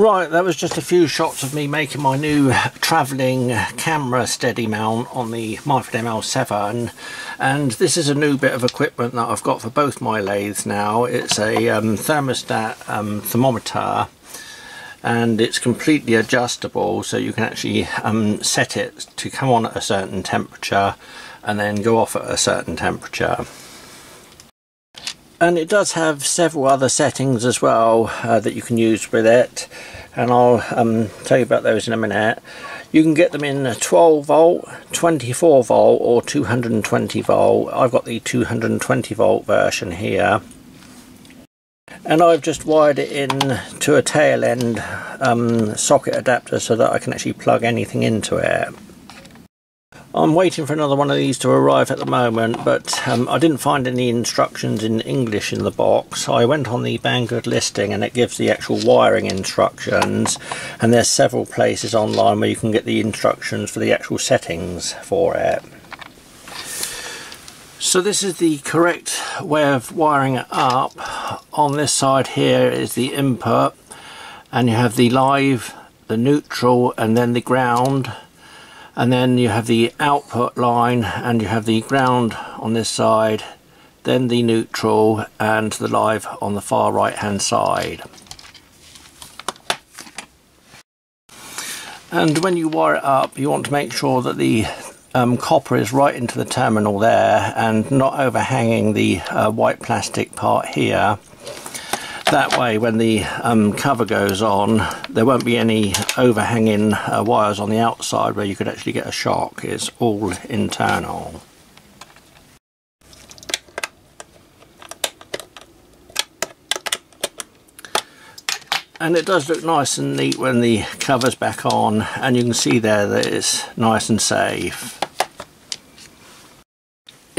Right, that was just a few shots of me making my new travelling camera steady mount on the Myford ML7 and this is a new bit of equipment that I've got for both my lathes now. It's a um, thermostat um, thermometer and it's completely adjustable so you can actually um, set it to come on at a certain temperature and then go off at a certain temperature and it does have several other settings as well uh, that you can use with it. And I'll um, tell you about those in a minute. You can get them in 12 volt 24 volt or 220 volt. I've got the 220 volt version here. And I've just wired it in to a tail end um, socket adapter so that I can actually plug anything into it I'm waiting for another one of these to arrive at the moment, but um, I didn't find any instructions in English in the box. I went on the Banggood listing and it gives the actual wiring instructions, and there's several places online where you can get the instructions for the actual settings for it. So this is the correct way of wiring it up. On this side here is the input, and you have the live, the neutral, and then the ground and then you have the output line and you have the ground on this side then the neutral and the live on the far right hand side. And when you wire it up you want to make sure that the um, copper is right into the terminal there and not overhanging the uh, white plastic part here that way when the um, cover goes on there won't be any overhanging uh, wires on the outside where you could actually get a shock it's all internal. And it does look nice and neat when the cover's back on and you can see there that it's nice and safe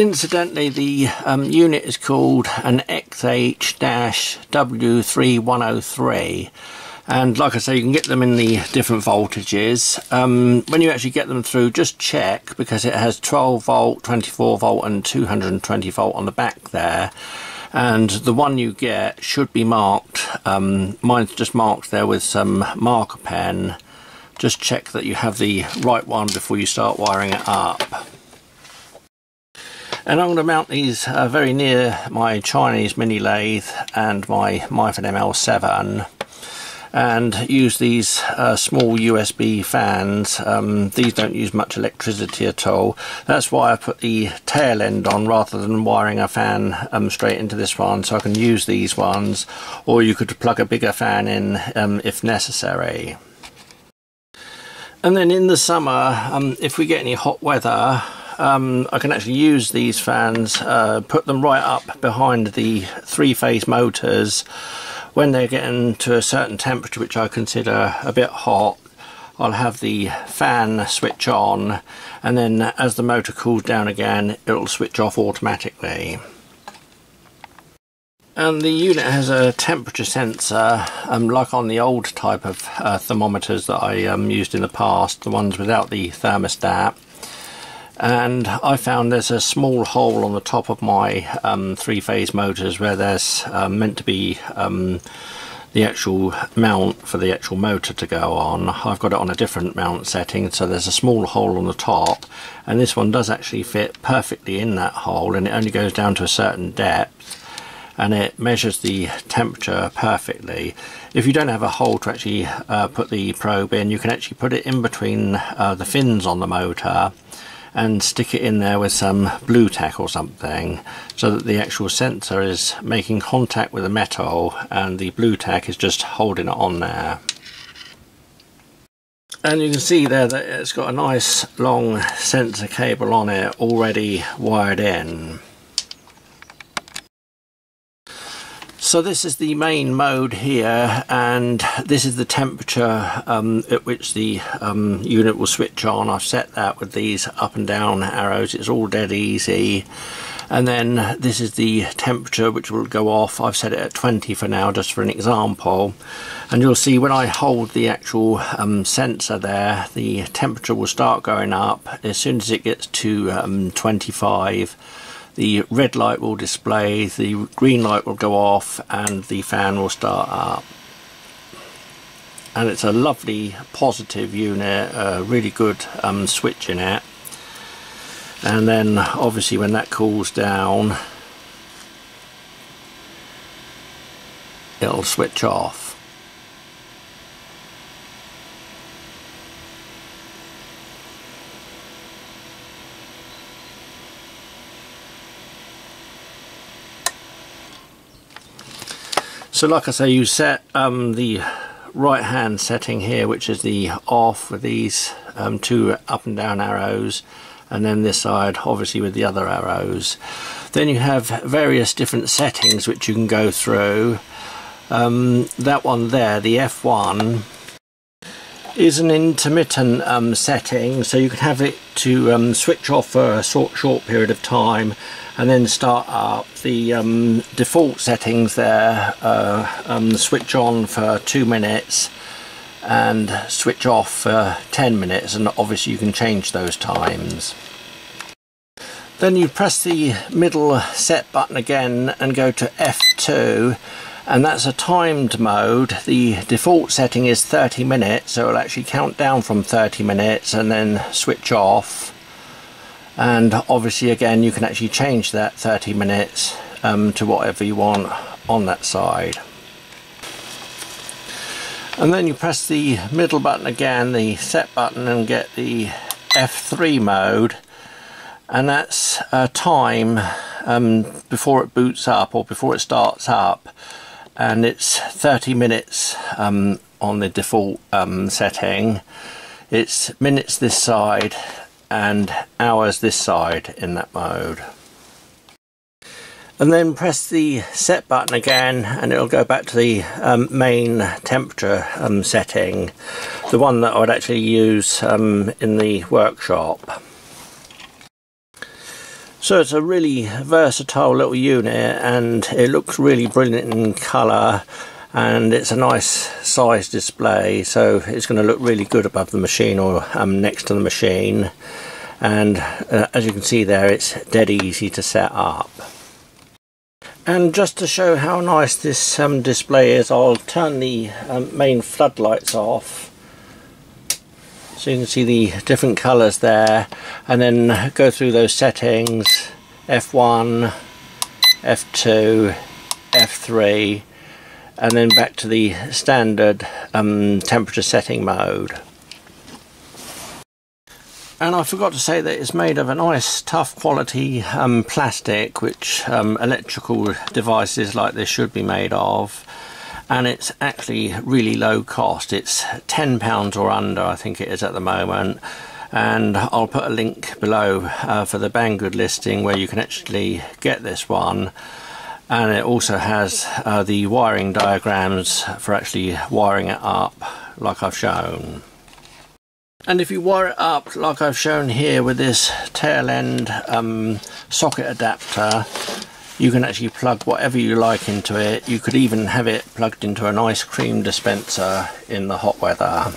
Incidentally, the um, unit is called an XH-W3103 and like I say you can get them in the different voltages. Um, when you actually get them through just check because it has 12 volt 24 volt and 220 volt on the back there. And the one you get should be marked um, mine's just marked there with some marker pen. Just check that you have the right one before you start wiring it up and I'm going to mount these uh, very near my Chinese mini lathe and my Myford ML7 and use these uh, small USB fans. Um, these don't use much electricity at all. That's why I put the tail end on rather than wiring a fan um, straight into this one so I can use these ones or you could plug a bigger fan in um, if necessary. And then in the summer, um, if we get any hot weather, um, I can actually use these fans, uh, put them right up behind the three-phase motors. When they're getting to a certain temperature which I consider a bit hot I'll have the fan switch on and then as the motor cools down again it'll switch off automatically. And the unit has a temperature sensor um, like on the old type of uh, thermometers that I um, used in the past the ones without the thermostat and I found there's a small hole on the top of my um, three-phase motors where there's um, meant to be um, the actual mount for the actual motor to go on. I've got it on a different mount setting so there's a small hole on the top and this one does actually fit perfectly in that hole and it only goes down to a certain depth and it measures the temperature perfectly. If you don't have a hole to actually uh, put the probe in you can actually put it in between uh, the fins on the motor and stick it in there with some Blu Tack or something so that the actual sensor is making contact with the metal and the Blu Tack is just holding it on there. And you can see there that it's got a nice long sensor cable on it already wired in. So this is the main mode here and this is the temperature um, at which the um, unit will switch on. I've set that with these up and down arrows, it's all dead easy. And then this is the temperature which will go off. I've set it at 20 for now just for an example. And you'll see when I hold the actual um, sensor there, the temperature will start going up as soon as it gets to um, 25 the red light will display, the green light will go off and the fan will start up. and it's a lovely positive unit uh, really good um, switch in it and then obviously when that cools down it'll switch off So like I say, you set um, the right hand setting here, which is the off with these um, two up and down arrows, and then this side obviously with the other arrows. Then you have various different settings which you can go through. Um, that one there, the F1, is an intermittent um, setting so you can have it to um, switch off for a short, short period of time and then start up the um, default settings there uh, um, switch on for two minutes and switch off for 10 minutes and obviously you can change those times. Then you press the middle set button again and go to F2 and that's a timed mode. The default setting is 30 minutes so it'll actually count down from 30 minutes and then switch off. And obviously again you can actually change that 30 minutes um, to whatever you want on that side. And then you press the middle button again the set button and get the F3 mode. And that's a time um, before it boots up or before it starts up and it's 30 minutes um, on the default um, setting. It's minutes this side and hours this side in that mode. And then press the set button again and it'll go back to the um, main temperature um, setting. The one that I would actually use um, in the workshop so it's a really versatile little unit and it looks really brilliant in colour and it's a nice size display so it's going to look really good above the machine or um, next to the machine and uh, as you can see there it's dead easy to set up. And just to show how nice this um, display is I'll turn the um, main floodlights off so you can see the different colours there and then go through those settings F1 F2 F3 and then back to the standard um, temperature setting mode. And I forgot to say that it's made of a nice tough quality um, plastic which um, electrical devices like this should be made of and it's actually really low cost. It's 10 pounds or under I think it is at the moment. And I'll put a link below uh, for the Banggood listing where you can actually get this one. And it also has uh, the wiring diagrams for actually wiring it up like I've shown. And if you wire it up like I've shown here with this tail end um, socket adapter you can actually plug whatever you like into it. You could even have it plugged into an ice cream dispenser in the hot weather.